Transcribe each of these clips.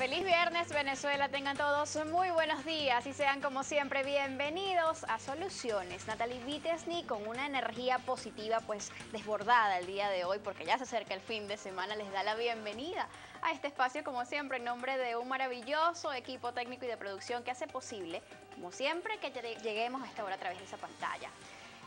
Feliz viernes Venezuela, tengan todos muy buenos días y sean como siempre bienvenidos a Soluciones. Natalie Vitesny con una energía positiva pues desbordada el día de hoy porque ya se acerca el fin de semana, les da la bienvenida a este espacio como siempre en nombre de un maravilloso equipo técnico y de producción que hace posible como siempre que lleguemos a esta hora a través de esa pantalla.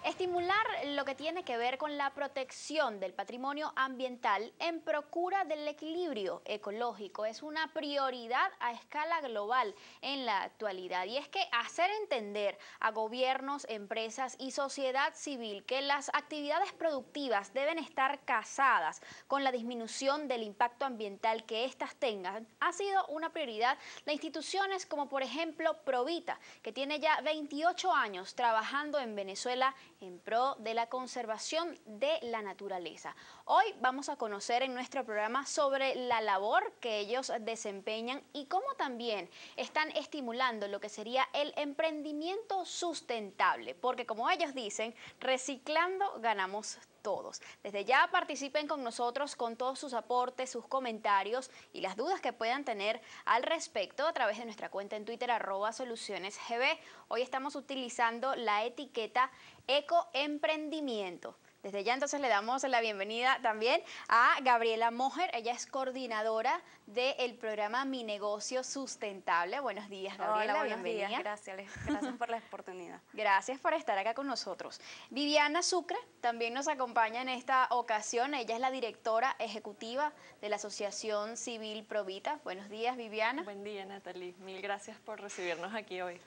Estimular lo que tiene que ver con la protección del patrimonio ambiental en procura del equilibrio ecológico es una prioridad a escala global en la actualidad. Y es que hacer entender a gobiernos, empresas y sociedad civil que las actividades productivas deben estar casadas con la disminución del impacto ambiental que éstas tengan ha sido una prioridad de instituciones como por ejemplo Provita, que tiene ya 28 años trabajando en Venezuela en pro de la conservación de la naturaleza. Hoy vamos a conocer en nuestro programa sobre la labor que ellos desempeñan y cómo también están estimulando lo que sería el emprendimiento sustentable, porque como ellos dicen, reciclando ganamos todos. Desde ya participen con nosotros con todos sus aportes, sus comentarios y las dudas que puedan tener al respecto a través de nuestra cuenta en Twitter arroba solucionesgb. Hoy estamos utilizando la etiqueta ecoemprendimiento. Desde ya entonces le damos la bienvenida también a Gabriela Mojer, ella es coordinadora del programa Mi Negocio Sustentable. Buenos días, Gabriela, Hola, buenos Días. Gracias, gracias por la oportunidad. Gracias por estar acá con nosotros. Viviana Sucre también nos acompaña en esta ocasión, ella es la directora ejecutiva de la Asociación Civil Provita. Buenos días, Viviana. Buen día, Natalie. Mil gracias por recibirnos aquí hoy.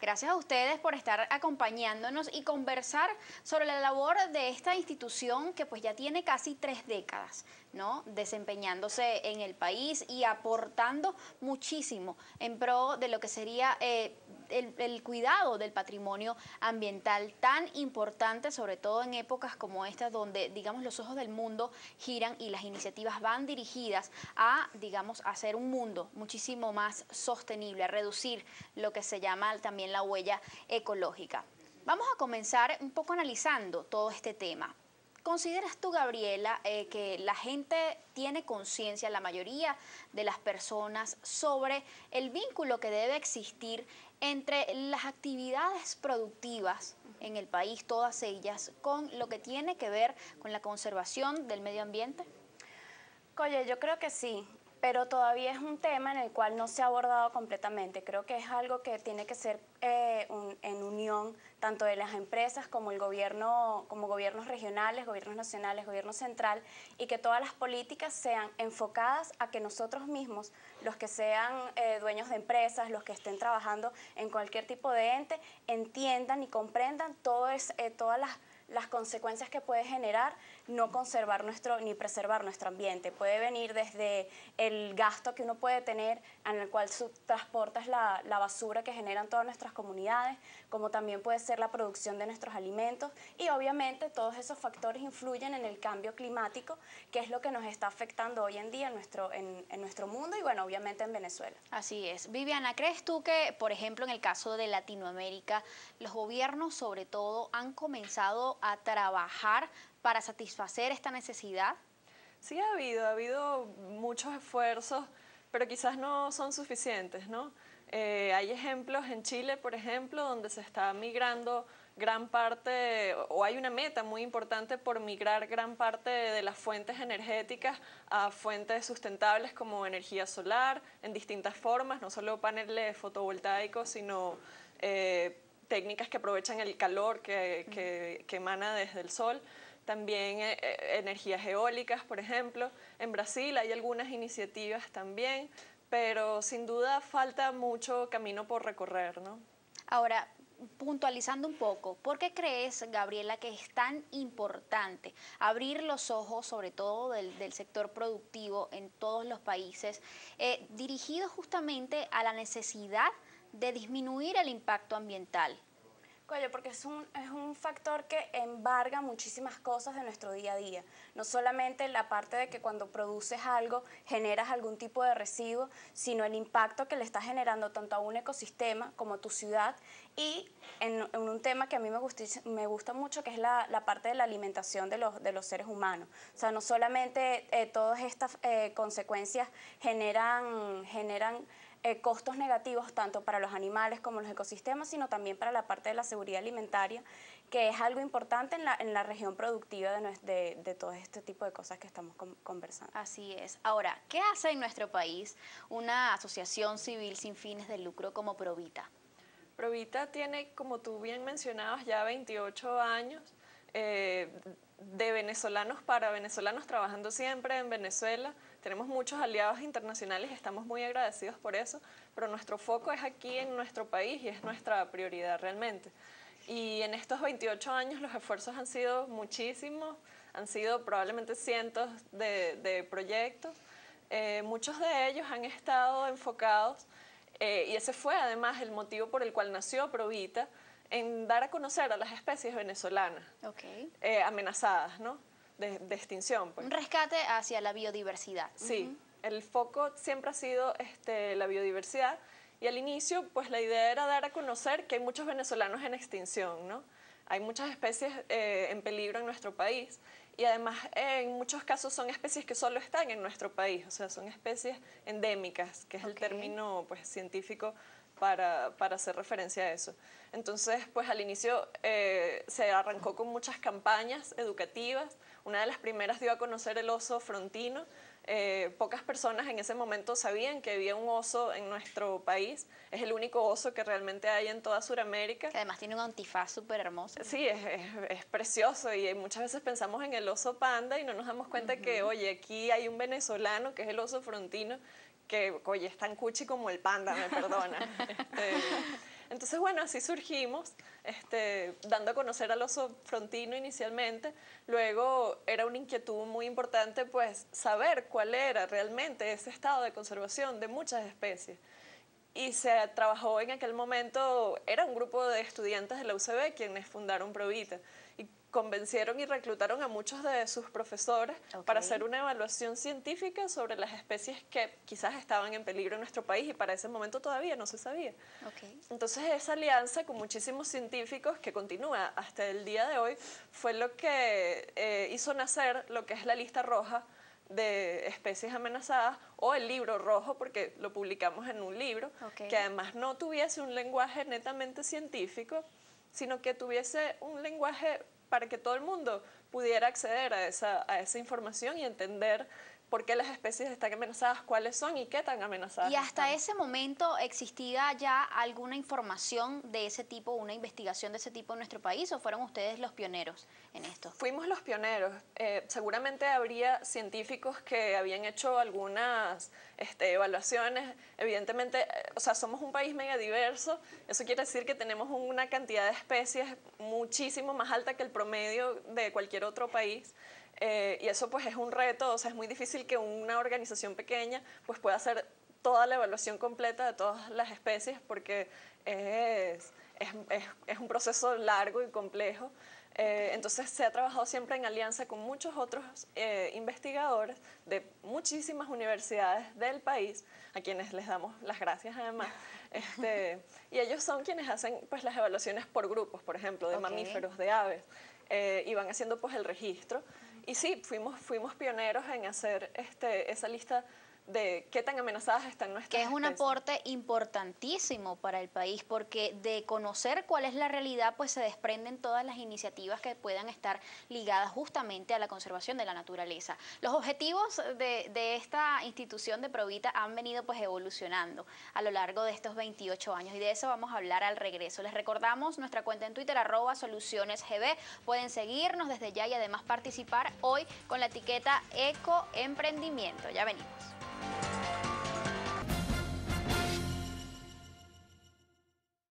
Gracias a ustedes por estar acompañándonos y conversar sobre la labor de esta institución que pues ya tiene casi tres décadas, ¿no? Desempeñándose en el país y aportando muchísimo en pro de lo que sería eh, el, cuidado del patrimonio ambiental tan importante, sobre todo en épocas como esta, donde, digamos, los ojos del mundo giran y las iniciativas van dirigidas a, digamos, hacer un mundo muchísimo más sostenible, a reducir lo que se llama también la huella ecológica. Vamos a comenzar un poco analizando todo este tema. ¿Consideras tú, Gabriela, eh, que la gente tiene conciencia, la mayoría de las personas, sobre el vínculo que debe existir entre las actividades productivas en el país, todas ellas, con lo que tiene que ver con la conservación del medio ambiente? Oye, yo creo que sí pero todavía es un tema en el cual no se ha abordado completamente. Creo que es algo que tiene que ser eh, en unión tanto de las empresas como el gobierno, como gobiernos regionales, gobiernos nacionales, gobierno central, y que todas las políticas sean enfocadas a que nosotros mismos, los que sean eh, dueños de empresas, los que estén trabajando en cualquier tipo de ente, entiendan y comprendan todo eh, todas las las consecuencias que puede generar no conservar nuestro ni preservar nuestro ambiente. Puede venir desde el gasto que uno puede tener en el cual transportas la, la basura que generan todas nuestras comunidades, como también puede ser la producción de nuestros alimentos y obviamente todos esos factores influyen en el cambio climático, que es lo que nos está afectando hoy en día en nuestro, en, en nuestro mundo y bueno, obviamente en Venezuela. Así es. Viviana, ¿crees tú que, por ejemplo, en el caso de Latinoamérica, los gobiernos sobre todo han comenzado a trabajar para satisfacer esta necesidad? Sí ha habido, ha habido muchos esfuerzos, pero quizás no son suficientes, ¿no? Eh, hay ejemplos en Chile, por ejemplo, donde se está migrando gran parte, o hay una meta muy importante por migrar gran parte de las fuentes energéticas a fuentes sustentables como energía solar en distintas formas, no solo paneles fotovoltaicos, sino eh, técnicas que aprovechan el calor que, emana desde el sol. También eh, eh, energías eólicas, por ejemplo. En Brasil hay algunas iniciativas también, pero sin duda falta mucho camino por recorrer, ¿no? Ahora, puntualizando un poco, ¿por qué crees, Gabriela, que es tan importante abrir los ojos, sobre todo del, sector productivo en todos los países, eh, dirigido justamente a la necesidad de disminuir el impacto ambiental? Oye, porque es un, es un factor que embarga muchísimas cosas de nuestro día a día. No solamente la parte de que cuando produces algo generas algún tipo de residuo, sino el impacto que le estás generando tanto a un ecosistema como a tu ciudad y en, un tema que a mí me gusta, me gusta mucho, que es la, la, parte de la alimentación de los, de los seres humanos. O sea, no solamente eh, todas estas eh, consecuencias generan, generan eh, costos negativos tanto para los animales como los ecosistemas, sino también para la parte de la seguridad alimentaria, que es algo importante en la, en la región productiva de, de, de, todo este tipo de cosas que estamos conversando. Así es. Ahora, ¿qué hace en nuestro país una asociación civil sin fines de lucro como Provita? Provita tiene, como tú bien mencionabas, ya 28 años. Eh, de venezolanos para venezolanos trabajando siempre en Venezuela. Tenemos muchos aliados internacionales y estamos muy agradecidos por eso, pero nuestro foco es aquí en nuestro país y es nuestra prioridad realmente. Y en estos 28 años los esfuerzos han sido muchísimos, han sido probablemente cientos de, proyectos. Eh, muchos de ellos han estado enfocados, eh, y ese fue además el motivo por el cual nació Provita, en dar a conocer a las especies venezolanas eh, amenazadas, ¿no? De, extinción. Pues. Un rescate hacia la biodiversidad. Sí, el foco siempre ha sido este, la biodiversidad y al inicio pues la idea era dar a conocer que hay muchos venezolanos en extinción, ¿no? Hay muchas especies eh, en peligro en nuestro país y además en muchos casos son especies que solo están en nuestro país, o sea, son especies endémicas, que es el término pues, científico para, para, hacer referencia a eso. Entonces, pues al inicio eh, se arrancó con muchas campañas educativas. Una de las primeras dio a conocer el oso frontino. Eh, pocas personas en ese momento sabían que había un oso en nuestro país. Es el único oso que realmente hay en toda Sudamérica. Que además tiene un antifaz súper hermoso. Sí, es, es, precioso y muchas veces pensamos en el oso panda y no nos damos cuenta que, oye, aquí hay un venezolano que es el oso frontino que, oye, es tan cuchi como el panda, me perdona. Este, entonces, bueno, así surgimos, este, dando a conocer al oso frontino inicialmente. Luego era una inquietud muy importante, pues, saber cuál era realmente ese estado de conservación de muchas especies. Y se trabajó en aquel momento, era un grupo de estudiantes de la UCB quienes fundaron Provita convencieron y reclutaron a muchos de sus profesores para hacer una evaluación científica sobre las especies que quizás estaban en peligro en nuestro país y para ese momento todavía no se sabía. Entonces esa alianza con muchísimos científicos que continúa hasta el día de hoy fue lo que eh, hizo nacer lo que es la lista roja de especies amenazadas o el libro rojo, porque lo publicamos en un libro, que además no tuviese un lenguaje netamente científico, sino que tuviese un lenguaje para que todo el mundo pudiera acceder a esa, a esa información y entender por qué las especies están amenazadas, cuáles son y qué tan amenazadas. ¿Y hasta ese momento existía ya alguna información de ese tipo, una investigación de ese tipo en nuestro país o fueron ustedes los pioneros en esto? Fuimos los pioneros. Eh, seguramente habría científicos que habían hecho algunas este, evaluaciones. Evidentemente, eh, o sea, somos un país mega diverso. Eso quiere decir que tenemos una cantidad de especies muchísimo más alta que el promedio de cualquier otro país. Eh, y eso pues es un reto, o sea, es muy difícil que una organización pequeña pues pueda hacer toda la evaluación completa de todas las especies porque es, es, es, un proceso largo y complejo. Eh, entonces se ha trabajado siempre en alianza con muchos otros eh, investigadores de muchísimas universidades del país, a quienes les damos las gracias además. Este, y ellos son quienes hacen pues, las evaluaciones por grupos, por ejemplo, de mamíferos, de aves, y van haciendo pues, el registro y sí, fuimos, fuimos pioneros en hacer este, esa lista de qué tan amenazadas están nuestras Que es un aporte importantísimo para el país, porque de conocer cuál es la realidad, pues se desprenden todas las iniciativas que puedan estar ligadas justamente a la conservación de la naturaleza. Los objetivos de, de esta institución de Provita han venido pues evolucionando a lo largo de estos 28 años y de eso vamos a hablar al regreso. Les recordamos nuestra cuenta en Twitter, arroba solucionesgb. Pueden seguirnos desde ya y además participar hoy con la etiqueta Ecoemprendimiento. Ya venimos.